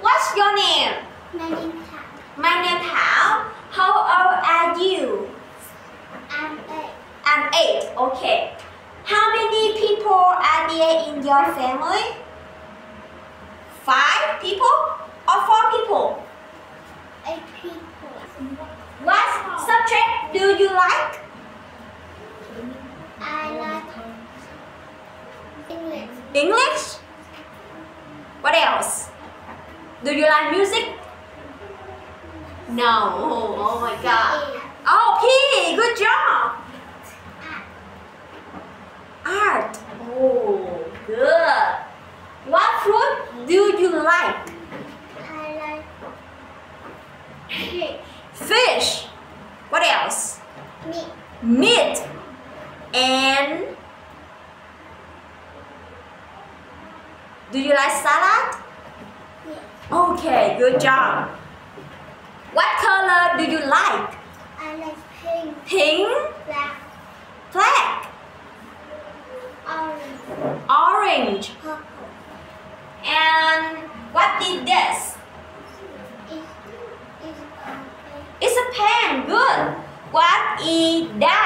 What's your name? My name is Thảo. My name Thảo. How old are you? I'm eight. I'm eight. Okay. How many people are there in your family? Five people or four people? Eight people. What subject do you like? I like English. English? What else? Do you like music? No. Oh my god. Oh, P. Good job. Art. Oh, good. What fruit do you like? I like fish. Fish. What else? Meat. Meat. And do you like salad? Okay, good job. What color do you like? I like pink. Pink, Black. black, Orange. orange. Purple. And what is this? Is is okay. It's a pen. Good. What is that?